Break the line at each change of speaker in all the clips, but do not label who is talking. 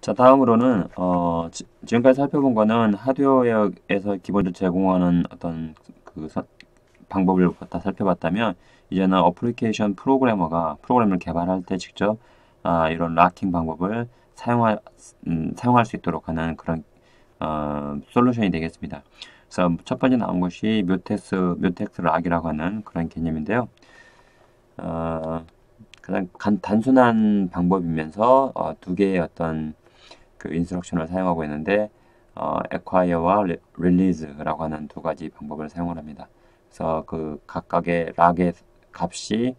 자, 다음으로는 어, 지, 금까지 살펴본 거는 하드웨어에서 기본적으로 제공하는 어떤 그 서, 방법을 다 살펴봤다면 이제는 어플리케이션 프로그래머가 프로그램을 개발할 때 직접 아, 이런 locking 방법을 사용할 음, 사용할 수 있도록 하는 그런 어, 솔루션이 되겠습니다. 그래서 첫 번째 나온 것이 mutex mutex lock이라고 하는 그런 개념인데요. 어, 그냥 간, 단순한 방법이면서 어, 두 개의 어떤 그 인스트럭션을 사용하고 있는데 어, acquire와 release라고 하는 두 가지 방법을 사용을 합니다. 그래서 그 각각의 락의 값이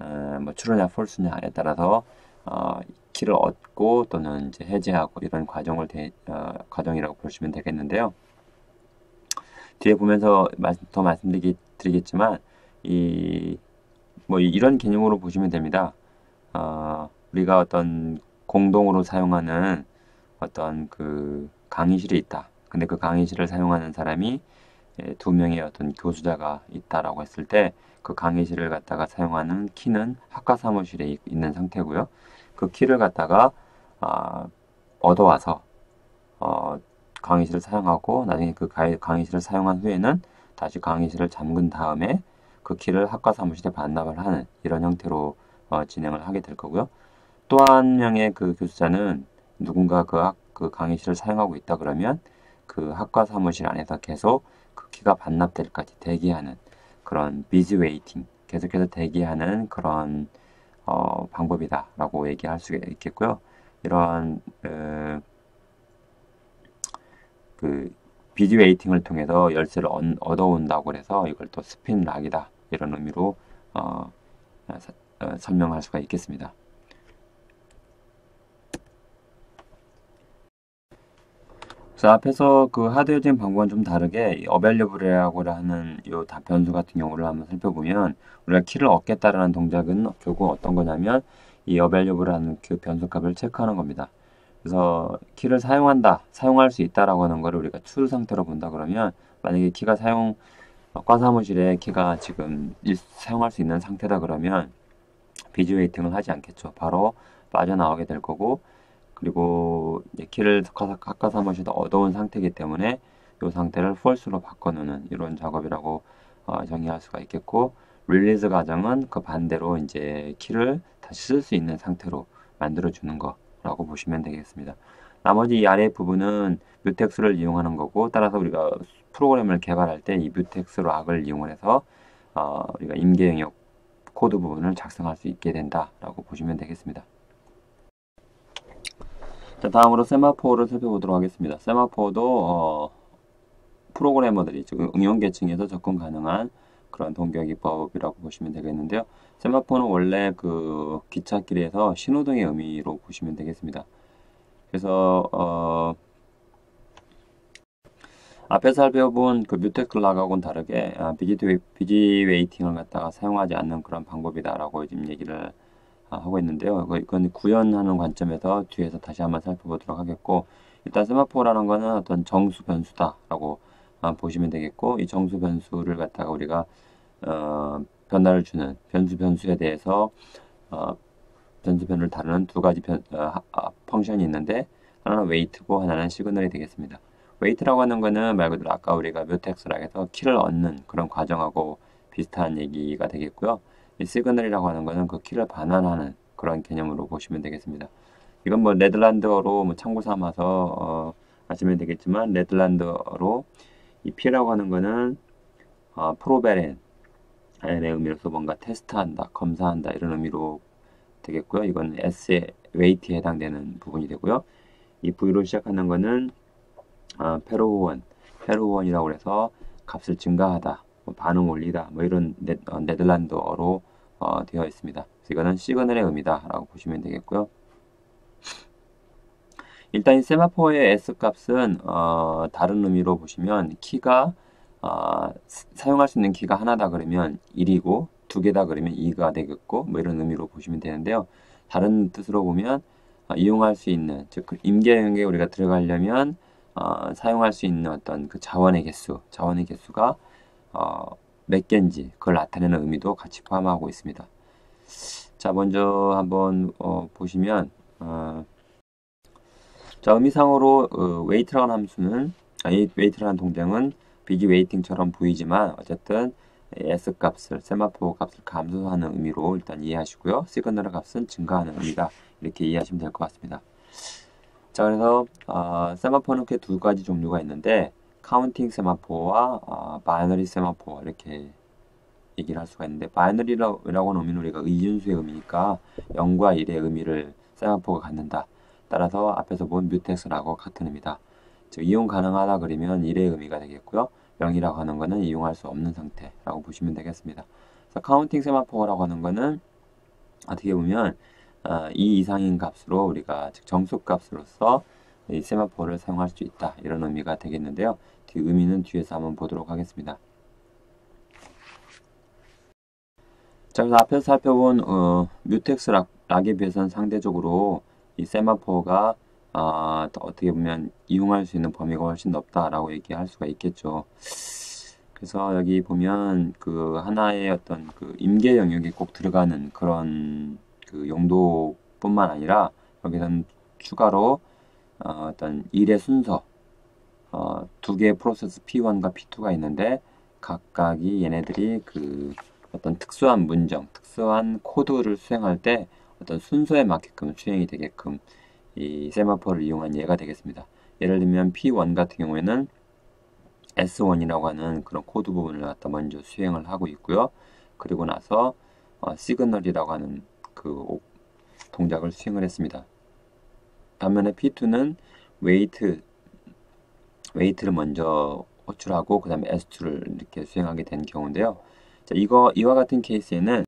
어, 뭐 true냐 false냐에 따라서 어, 키를 얻고 또는 이제 해제하고 이런 과정을 대, 어, 과정이라고 보시면 되겠는데요. 뒤에 보면서 더 말씀드리겠지만 이 뭐 이런 개념으로 보시면 됩니다. 어, 우리가 어떤 공동으로 사용하는 어떤 그 강의실이 있다. 근데 그 강의실을 사용하는 사람이 예, 두 명의 어떤 교수자가 있다라고 했을 때 그 강의실을 갖다가 사용하는 키는 학과 사무실에 있는 상태고요. 그 키를 갖다가 아, 얻어와서 어, 강의실을 사용하고 나중에 그 강의실을 사용한 후에는 다시 강의실을 잠근 다음에 그 키를 학과 사무실에 반납을 하는 이런 형태로 어, 진행을 하게 될 거고요. 또 한 명의 그 교수자는 누군가 그, 학, 그 강의실을 사용하고 있다 그러면 그 학과 사무실 안에서 계속 그 키가 반납될 때까지 대기하는 그런 busy waiting 계속해서 대기하는 그런 어, 방법이다라고 얘기할 수 있겠고요. 이런 어, 그 busy waiting을 통해서 열쇠를 얻 어온다고 해서 이걸 또 spin lock이다 이런 의미로 어, 어, 설명할 수가 있겠습니다. 그래서 앞에서 그 하드웨어적인 방법은 좀 다르게 available이라고 하는 이 답변수 같은 경우를 한번 살펴보면 우리가 키를 얻겠다라는 동작은 결국 어떤 거냐면 이 available하는 그 변수값을 체크하는 겁니다. 그래서 키를 사용한다, 사용할 수 있다라고 하는 거를 우리가 true 상태로 본다 그러면 만약에 키가 사용 과 사무실에 키가 지금 사용할 수 있는 상태다 그러면 busy waiting을 하지 않겠죠. 바로 빠져나오게 될 거고 그리고 키를 학과 사무실에 얻어온 상태이기 때문에 이 상태를 false로 바꿔놓는 이런 작업이라고 어, 정의할 수가 있겠고 release 과정은 그 반대로 이제 키를 다시 쓸 수 있는 상태로 만들어 주는 거라고 보시면 되겠습니다. 나머지 이 아래 부분은 mutex를 이용하는 거고 따라서 우리가 프로그램을 개발할 때 이 mutex lock을 이용해서 어, 우리가 임계 영역 코드 부분을 작성할 수 있게 된다라고 보시면 되겠습니다. 자, 다음으로 semaphore를 살펴보도록 하겠습니다. semaphore도 어, 프로그래머들이 지금 응용 계층에서 접근 가능한 그런 동기 기법이라고 보시면 되겠는데요. semaphore는 원래 그 기찻길에서 신호등의 의미로 보시면 되겠습니다. 그래서 어, 앞에 살펴본 그 mutex lock하고는 다르게 아, busy, busy waiting을 갖다가 사용하지 않는 그런 방법이다라고 지금 얘기를 아, 하고 있는데요. 이건 구현하는 관점에서 뒤에서 다시 한번 살펴보도록 하겠고 일단 semaphore라는 거는 어떤 정수 변수다라고 아, 보시면 되겠고 이 정수 변수를 갖다가 우리가 어, 변화를 주는 변수 변수에 대해서 어, 변수 변을 다루는 두 가지 변, 어, 아, function이 있는데 하나는 wait고 하나는 signal이 되겠습니다. wait라고 하는 거는 말 그대로 아까 우리가 mutex라 해서 키를 얻는 그런 과정하고 비슷한 얘기가 되겠고요. 이 signal이라고 하는 것은 그 키를 반환하는 그런 개념으로 보시면 되겠습니다. 이건 뭐 네덜란드어로 뭐 참고 삼아서 어, 아시면 되겠지만 네덜란드어로 이 P라고 하는 거는 어, proberen의 의미로서 뭔가 테스트한다, 검사한다 이런 의미로 되겠고요. 이건 S의 wait에 해당되는 부분이 되고요. 이 V로 시작하는 거는 어, verhogen, verhogen이라고 해서 값을 증가하다, 뭐 반응 올리다 뭐 이런 네, 어, 덜란드어로 어, 되어 있습니다. 이거는 signal의 의미다라고 보시면 되겠고요. 일단 이 세마포의 S 값은 어, 다른 의미로 보시면 키가 어, 사용할 수 있는 키가 하나다 그러면 1이고 두 개다 그러면 2가 되겠고 뭐 이런 의미로 보시면 되는데요. 다른 뜻으로 보면 어, 이용할 수 있는 즉그 임계영역에 우리가 들어가려면 어, 사용할 수 있는 어떤 그 자원의 개수, 자원의 개수가 어, 몇 개인지 그걸 나타내는 의미도 같이 포함하고 있습니다. 자, 먼저 한번 어, 보시면 어, 자, 의미상으로 어, wait라는 함수는 아, wait라는 동작은 busy waiting처럼 보이지만 어쨌든 s 값을 semaphore 값을 감소하는 의미로 일단 이해하시고요. 시그널 값은 증가하는 의미다. 이렇게 이해하시면 될 것 같습니다. 자, 그래서 어, semaphore는 이렇게 두 가지 종류가 있는데 counting semaphore와 어, binary semaphore 이렇게 얘기를 할 수가 있는데 binary라고 하는 의미는 우리가 이진수의 의미니까 0과 1의 의미를 semaphore가 갖는다. 따라서 앞에서 본 mutex라고 같은 의미다. 즉 이용 가능하다 그러면 1의 의미가 되겠고요. 0이라고 하는 것은 이용할 수 없는 상태라고 보시면 되겠습니다. 그래서 counting semaphore라고 하는 것은 어떻게 보면 어, 이 이상인 값으로 우리가 즉 정수 값으로서 이 semaphore를 사용할 수 있다 이런 의미가 되겠는데요. 뒤 의미는 뒤에서 한번 보도록 하겠습니다. 자, 그래서 앞에서 살펴본 어, 뮤텍스 락, 락에 비해서는 상대적으로 이 세마포가 어, 어떻게 보면 이용할 수 있는 범위가 훨씬 넓다라고 얘기할 수가 있겠죠. 그래서 여기 보면 그 하나의 어떤 그 임계 영역이 꼭 들어가는 그런 그 용도뿐만 아니라 여기서는 추가로 어떤 일의 순서 어, 두 개의 프로세스 P1과 P2가 있는데 각각이 얘네들이 그 어떤 특수한 문장, 특수한 코드를 수행할 때 어떤 순서에 맞게끔 수행이 되게끔 이 semaphore를 이용한 예가 되겠습니다. 예를 들면 P1 같은 경우에는 S1이라고 하는 그런 코드 부분을 갖다 먼저 수행을 하고 있고요. 그리고 나서 어, 시그널이라고 하는 그 동작을 수행을 했습니다. 반면에 P2는 wait wait를 먼저 호출하고 그 다음에 S2를 이렇게 수행하게 된 경우인데요. 자, 이거 이와 같은 케이스에는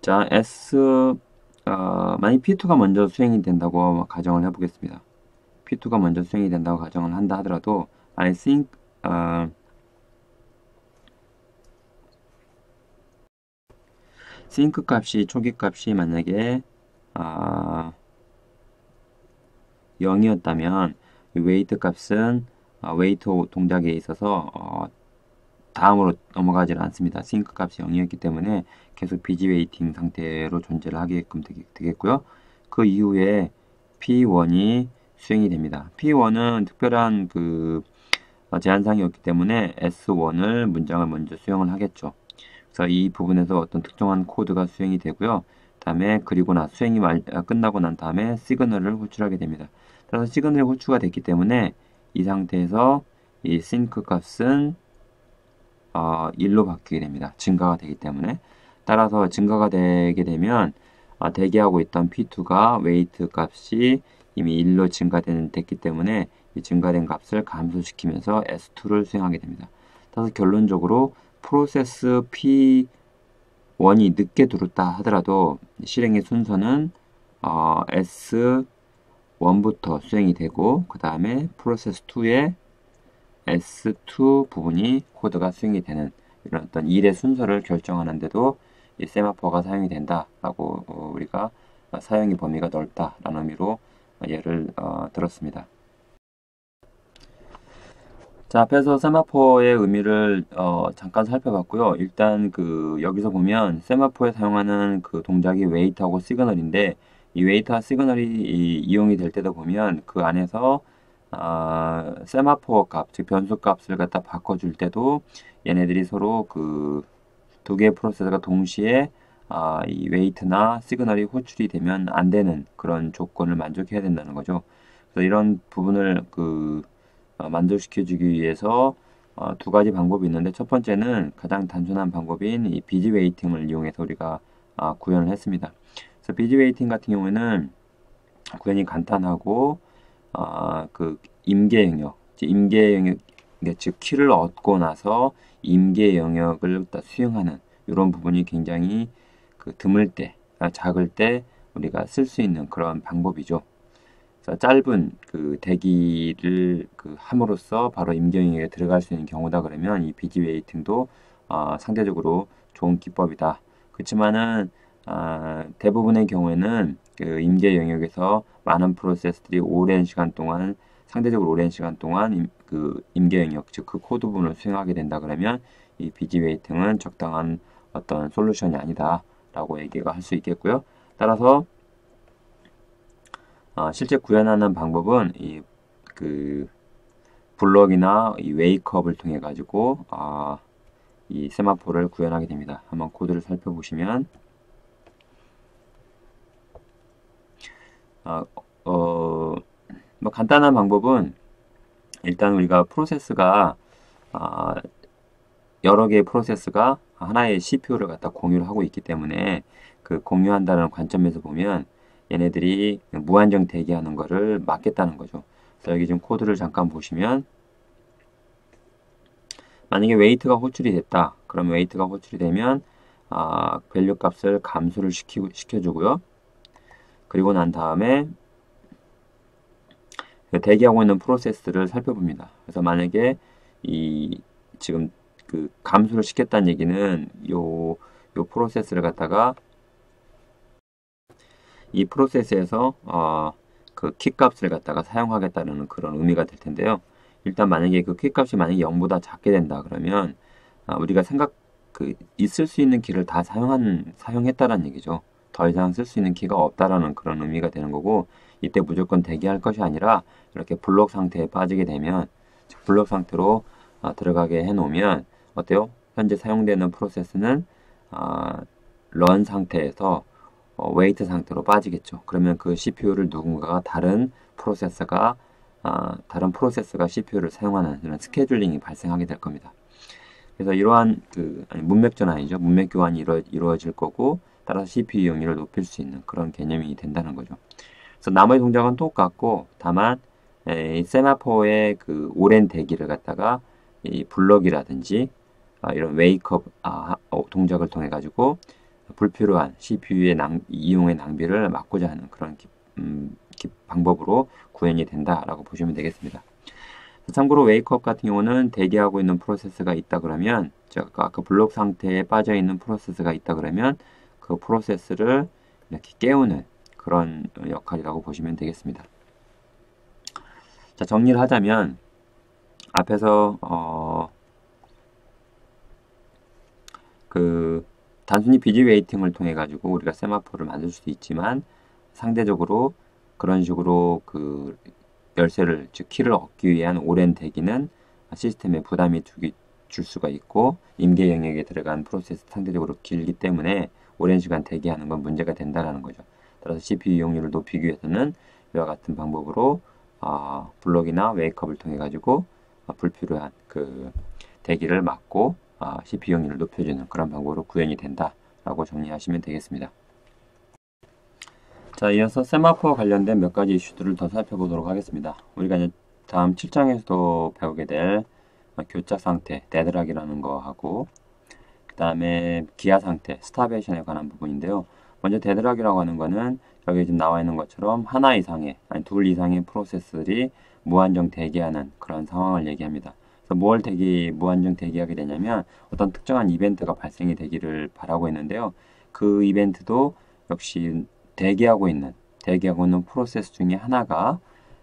자 S 어, 만약 P2가 먼저 수행이 된다고 가정을 해보겠습니다. P2가 먼저 수행이 된다고 가정을 한다 하더라도 이 sync 어, 싱크 값이 초기 값이 만약에 어, 0이었다면 wait 값은 어, wait 동작에 있어서 어, 다음으로 넘어가지 않습니다. 싱크 값이 0이었기 때문에 계속 busy waiting 상태로 존재를 하게끔 되겠고요. 그 이후에 P1이 수행이 됩니다. P1은 특별한 그 어, 제한이 없었기 때문에 S1을 문장을 먼저 수행을 하겠죠. 그래서 이 부분에서 어떤 특정한 코드가 수행이 되고요. 다음에 그리고 나 수행이 말, 아, 끝나고 난 다음에 시그널을 호출하게 됩니다. 그래서 시그널이 호출가 됐기 때문에 이 상태에서 이 싱크 값은 어, 1로 바뀌게 됩니다. 증가가 되기 때문에. 따라서 증가가 되게 되면 어, 대기하고 있던 P2가 wait 값이 이미 1로 증가됐기 때문에 이 증가된 값을 감소시키면서 S2를 수행하게 됩니다. 따라서 결론적으로 프로세스 P1이 늦게 들었다 하더라도 실행의 순서는 어, S1부터 수행이 되고 그 다음에 프로세스 2의 S2 부분이 코드가 수행이 되는 이런 어떤 일의 순서를 결정하는데도 이 semaphore가 사용이 된다라고 어, 우리가 사용의 범위가 넓다라는 의미로 예를 어, 들었습니다. 자, 앞에서 semaphore의 의미를 어, 잠깐 살펴봤고요. 일단 그 여기서 보면 semaphore에 사용하는 그 동작이 wait하고 시그널인데 이 wait와 시그널이 이, 이용이 될 때도 보면 그 안에서 아, semaphore 값, 즉 변수 값을 갖다 바꿔줄 때도 얘네들이 서로 그 두 개의 프로세서가 동시에 아, 이 wait나 시그널이 호출이 되면 안 되는 그런 조건을 만족해야 된다는 거죠. 그래서 이런 부분을 그 어, 만족시켜주기 위해서 어, 두 가지 방법이 있는데 첫 번째는 가장 단순한 방법인 이 busy waiting을 이용해서 우리가 아, 구현을 했습니다. 그래서 busy waiting 같은 경우에는 구현이 간단하고 아, 그 임계 영역, 임계 영역, 즉 키를 얻고 나서 임계 영역을 수행하는 이런 부분이 굉장히 그 드물 때, 아, 작을 때 우리가 쓸 수 있는 그런 방법이죠. 짧은 그 대기를 그 함으로써 바로 임계 영역에 들어갈 수 있는 경우다 그러면 이 busy waiting도 어, 상대적으로 좋은 기법이다. 그렇지만은 아, 대부분의 경우에는 그 임계 영역에서 많은 프로세스들이 오랜 시간 동안 상대적으로 오랜 시간 동안 임, 그 임계 영역 즉 그 코드 부분을 수행하게 된다 그러면 이 busy waiting은 적당한 어떤 솔루션이 아니다라고 얘기가 할 수 있겠고요. 따라서 어, 실제 구현하는 방법은 이 그 block이나 이 wakeup을 통해 가지고 아, 이 semaphore를 구현하게 됩니다. 한번 코드를 살펴보시면 아, 어, 뭐 간단한 방법은 일단 우리가 프로세스가 아, 여러 개의 프로세스가 하나의 CPU를 갖다 공유를 하고 있기 때문에 그 공유한다는 관점에서 보면 얘네들이 무한정 대기하는 거를 막겠다는 거죠. 그래서 여기 좀 코드를 잠깐 보시면 만약에 wait가 호출이 됐다. 그럼 wait가 호출이 되면 아, value 값을 감소를 시키고, 시켜주고요. 그리고 난 다음에 그 대기하고 있는 프로세스를 살펴봅니다. 그래서 만약에 이 지금 그 감소를 시켰다는 얘기는 요, 요 프로세스를 갖다가 이 프로세스에서 어, 그 키 값을 갖다가 사용하겠다는 그런 의미가 될 텐데요. 일단 만약에 그 키 값이 만약에 0보다 작게 된다 그러면 아, 우리가 생각 그 있을 수 있는 키를 다 사용한 사용했다는 얘기죠. 더 이상 쓸 수 있는 키가 없다라는 그런 의미가 되는 거고 이때 무조건 대기할 것이 아니라 이렇게 블록 상태에 빠지게 되면 블록 상태로 어, 들어가게 해 놓으면 어때요? 현재 사용되는 프로세스는 어, run 상태에서 어, wait 상태로 빠지겠죠. 그러면 그 CPU를 누군가가 다른 프로세서가 어, 다른 프로세서가 CPU를 사용하는 이런 scheduling이 발생하게 될 겁니다. 그래서 이러한 그 아니, 문맥 전환이죠. 문맥 교환이 이루, 이루어질 거고 따라서 CPU 이용률을 높일 수 있는 그런 개념이 된다는 거죠. 그래서 나머지 동작은 똑같고 다만 에, semaphore의 그 오랜 대기를 갖다가 이 block이라든지 아, 이런 wakeup 아, 어, 동작을 통해 가지고 불필요한 CPU의 낭, 이용의 낭비를 막고자 하는 그런 기, 음, 기, 방법으로 구현이 된다라고 보시면 되겠습니다. 참고로 wakeup 같은 경우는 대기하고 있는 프로세스가 있다 그러면 제가 아까 블록 상태에 빠져 있는 프로세스가 있다 그러면 그 프로세스를 이렇게 깨우는 그런 역할이라고 보시면 되겠습니다. 자, 정리를 하자면 앞에서 어, 그 단순히 busy waiting을 통해 가지고 우리가 semaphore를 만들 수도 있지만 상대적으로 그런 식으로 그 열쇠를 즉 키를 얻기 위한 오랜 대기는 시스템에 부담이 주기, 줄 수가 있고 임계 영역에 들어간 프로세스 상대적으로 길기 때문에 오랜 시간 대기하는 건 문제가 된다라는 거죠. 따라서 CPU 이용률을 높이기 위해서는 이와 같은 방법으로 어, 블록이나 웨이크업을 통해 가지고 어, 불필요한 그 대기를 막고 어, CPU 이용률을 높여주는 그런 방법으로 구현이 된다라고 정리하시면 되겠습니다. 자, 이어서 semaphore와 관련된 몇 가지 이슈들을 더 살펴보도록 하겠습니다. 우리가 이제 다음 7장에서도 배우게 될 교착 상태, deadlock이라는 거 하고 그 다음에 기아 상태, starvation에 관한 부분인데요. 먼저 deadlock이라고 하는 거는 여기 지금 나와 있는 것처럼 하나 이상의 아니 둘 이상의 프로세스들이 무한정 대기하는 그런 상황을 얘기합니다. 뭘 대기 무한정 대기하게 되냐면 어떤 특정한 이벤트가 발생이 되기를 바라고 있는데요. 그 이벤트도 역시 대기하고 있는 대기하고 있는 프로세스 중에 하나가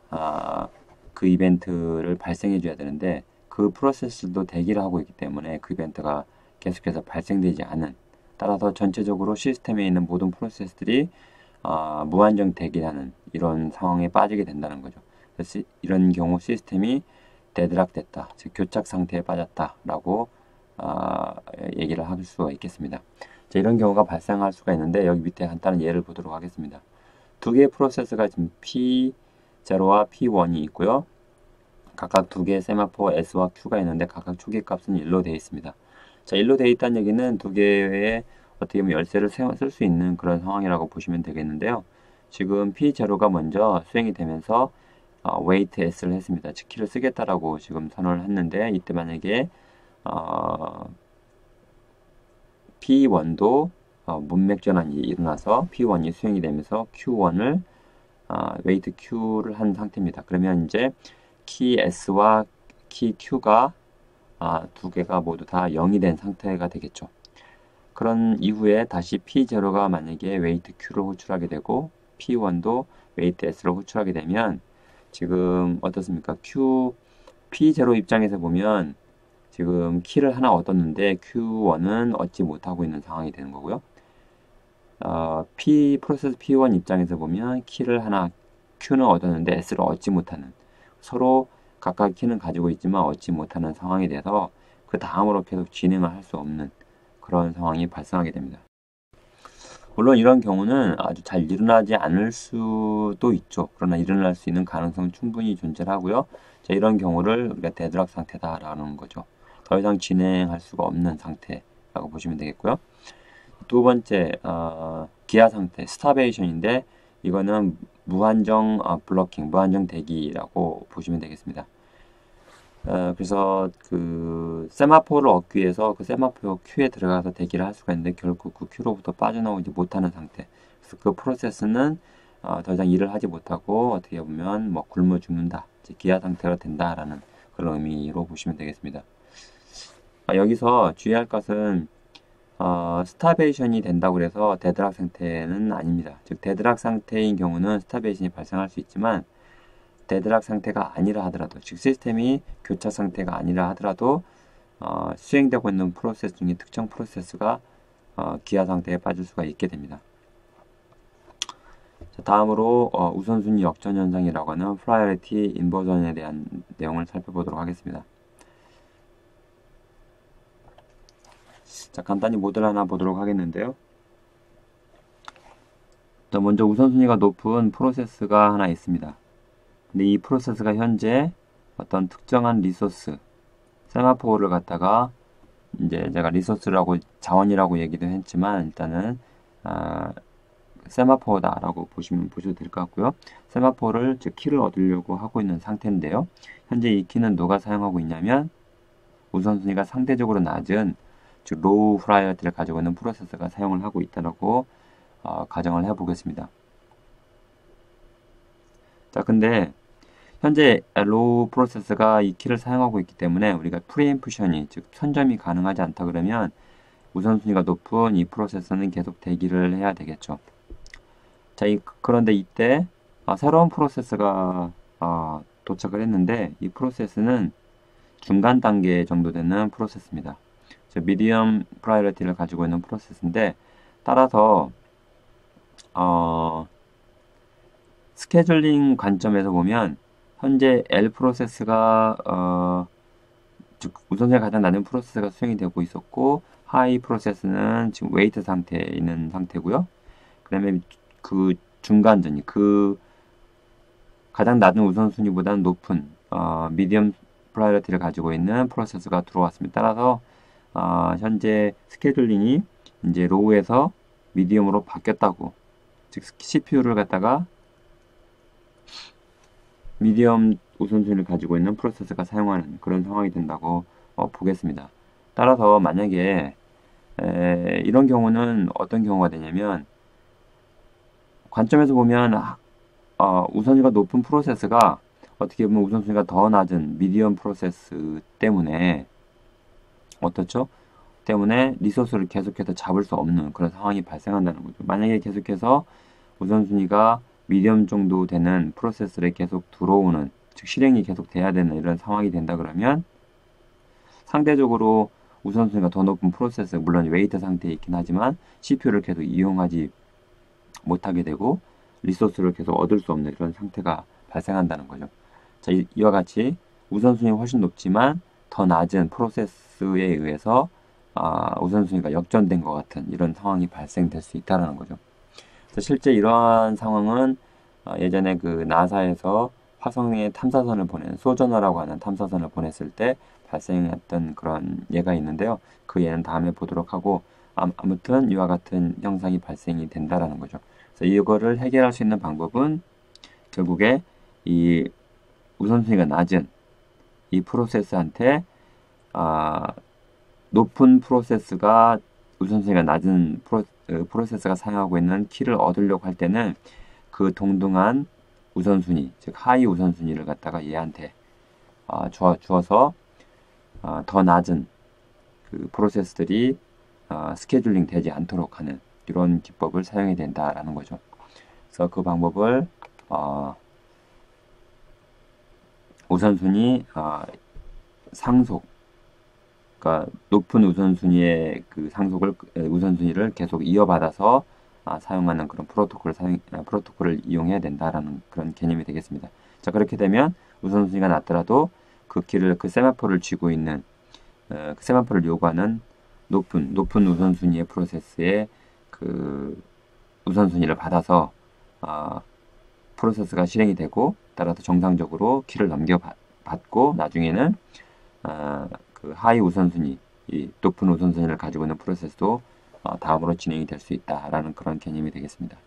아, 그 이벤트를 발생해 줘야 되는데 그 프로세스도 대기를 하고 있기 때문에 그 이벤트가 계속해서 발생되지 않은 따라서 전체적으로 시스템에 있는 모든 프로세스들이 어, 무한정 대기하는 이런 상황에 빠지게 된다는 거죠. 그래서 이런 경우 시스템이 deadlock 됐다, 즉 교착 상태에 빠졌다라고 어, 얘기를 할 수가 있겠습니다. 자, 이런 경우가 발생할 수가 있는데 여기 밑에 간단한 예를 보도록 하겠습니다. 두 개의 프로세스가 지금 P0와 P1이 있고요. 각각 두 개의 semaphore S와 Q가 있는데 각각 초기 값은 1로 되어 있습니다. 자, 1로 되어 있다는 얘기는 두 개의 어떻게 보면 열쇠를 쓸 수 있는 그런 상황이라고 보시면 되겠는데요. 지금 P0가 먼저 수행이 되면서 어, wait S를 했습니다. 즉 키를 쓰겠다라고 지금 선언을 했는데 이때 만약에 어, P1도 어, 문맥 전환이 일어나서 P1이 수행이 되면서 Q1을 어, wait Q를 한 상태입니다. 그러면 이제 키 S와 키 Q가 아, 두 개가 모두 다 0이 된 상태가 되겠죠. 그런 이후에 다시 P0가 만약에 wait Q를 호출하게 되고 P1도 wait S를 호출하게 되면 지금 어떻습니까? Q P0 입장에서 보면 지금 키를 하나 얻었는데 Q1은 얻지 못하고 있는 상황이 되는 거고요. 어, P 프로세스 P1 입장에서 보면 키를 하나 Q는 얻었는데 S를 얻지 못하는 서로 각각 키는 가지고 있지만 얻지 못하는 상황이 돼서 그 다음으로 계속 진행을 할 수 없는 그런 상황이 발생하게 됩니다. 물론 이런 경우는 아주 잘 일어나지 않을 수도 있죠. 그러나 일어날 수 있는 가능성은 충분히 존재하고요. 자, 이런 경우를 우리가 deadlock 상태다라는 거죠. 더 이상 진행할 수가 없는 상태라고 보시면 되겠고요. 두 번째 어, 기아 상태, starvation인데 이거는 무한정 어, blocking, 무한정 대기라고 보시면 되겠습니다. 어, 그래서 그 semaphore를 얻기 위해서 그 semaphore 큐에 들어가서 대기를 할 수가 있는데 결국 그 큐로부터 빠져나오지 못하는 상태. 그래서 그 프로세스는 어, 더 이상 일을 하지 못하고 어떻게 보면 뭐 굶어 죽는다, 기아 상태가 된다라는 그런 의미로 보시면 되겠습니다. 아, 여기서 주의할 것은 어, starvation이 된다고 해서 deadlock 상태는 아닙니다. 즉 deadlock 상태인 경우는 starvation이 발생할 수 있지만 deadlock 상태가 아니라 하더라도 즉 시스템이 교착 상태가 아니라 하더라도 어, 수행되고 있는 프로세스 중에 특정 프로세스가 어, 기아 상태에 빠질 수가 있게 됩니다. 자, 다음으로 어, 우선순위 역전 현상이라고 하는 priority inversion에 대한 내용을 살펴보도록 하겠습니다. 자, 간단히 모델 하나 보도록 하겠는데요. 자, 먼저 우선순위가 높은 프로세스가 하나 있습니다. 근데 이 프로세스가 현재 어떤 특정한 resource, semaphore를 갖다가 이제 제가 resource라고 자원이라고 얘기도 했지만 일단은 아, semaphore다라고 보시면 보셔도 될 것 같고요. semaphore를 즉 키를 얻으려고 하고 있는 상태인데요. 현재 이 키는 누가 사용하고 있냐면 우선순위가 상대적으로 낮은 즉 low priority를 가지고 있는 프로세서가 사용을 하고 있다라고 어, 가정을 해보겠습니다. 자, 근데 현재 low 프로세스가 이 키를 사용하고 있기 때문에 우리가 preemption이 즉 선점이 가능하지 않다 그러면 우선순위가 높은 이 프로세스는 계속 대기를 해야 되겠죠. 자, 이, 그런데 이때 아, 새로운 프로세스가 아, 도착을 했는데 이 프로세스는 중간 단계 정도 되는 프로세스입니다. medium priority를 가지고 있는 프로세스인데 따라서 어, 스케줄링 관점에서 보면 현재 L 프로세스가 어, 즉 우선순위가 가장 낮은 프로세스가 수행이 되고 있었고 high 프로세스는 지금 wait 상태에 있는 상태고요. 그다음에 그 중간 정도 그 가장 낮은 우선순위보다는 높은 어, medium priority를 가지고 있는 프로세스가 들어왔습니다. 따라서 어, 현재 스케줄링이 이제 로우에서 미디엄으로 바뀌었다고 즉 CPU를 갖다가 미디엄 우선순위를 가지고 있는 프로세서가 사용하는 그런 상황이 된다고 어, 보겠습니다. 따라서 만약에 에, 이런 경우는 어떤 경우가 되냐면 관점에서 보면 어, 우선순위가 높은 프로세스가 어떻게 보면 우선순위가 더 낮은 미디엄 프로세스 때문에 어떻죠? 때문에 리소스를 계속해서 잡을 수 없는 그런 상황이 발생한다는 거죠. 만약에 계속해서 우선순위가 medium 정도 되는 프로세스를 계속 들어오는 즉 실행이 계속 돼야 되는 이런 상황이 된다 그러면 상대적으로 우선순위가 더 높은 프로세스 물론 wait 상태에 있긴 하지만 CPU를 계속 이용하지 못하게 되고 리소스를 계속 얻을 수 없는 이런 상태가 발생한다는 거죠. 자, 이와 같이 우선순위 훨씬 높지만 더 낮은 프로세스에 의해서 아, 우선순위가 역전된 것 같은 이런 상황이 발생될 수 있다는 거죠. 실제 이러한 상황은 어, 예전에 그 나사에서 화성에 탐사선을 보낸 소저너라고 하는 탐사선을 보냈을 때 발생했던 그런 예가 있는데요. 그 예는 다음에 보도록 하고 아무튼 이와 같은 현상이 발생이 된다라는 거죠. 그래서 이거를 해결할 수 있는 방법은 결국에 이 우선순위가 낮은 이 프로세스한테 아, 높은 프로세스가 우선순위가 낮은 프로, 어, 프로세스가 사용하고 있는 키를 얻으려고 할 때는 그 동등한 우선순위, 즉 하위 우선순위를 갖다가 얘한테 어, 주어, 주어서 어, 더 낮은 그 프로세스들이 어, 스케줄링 되지 않도록 하는 이런 기법을 사용해야 된다라는 거죠. 그래서 그 방법을 어, 우선순위 어, 상속, 그러니까 높은 우선순위의 그 상속을 우선순위를 계속 이어받아서 아, 사용하는 그런 프로토콜을 사용, 아, 프로토콜을 이용해야 된다라는 그런 개념이 되겠습니다. 자 그렇게 되면 우선순위가 낮더라도 그 길을 그 세마포를 쥐고 있는 어, 그 세마포를 요구하는 높은 높은 우선순위의 프로세스의 그 우선순위를 받아서 어, 프로세스가 실행이 되고 따라서 정상적으로 키를 넘겨받고 나중에는 어, 그 하위 우선순위, 이 높은 우선순위를 가지고 있는 프로세스도 어, 다음으로 진행이 될 수 있다라는 그런 개념이 되겠습니다.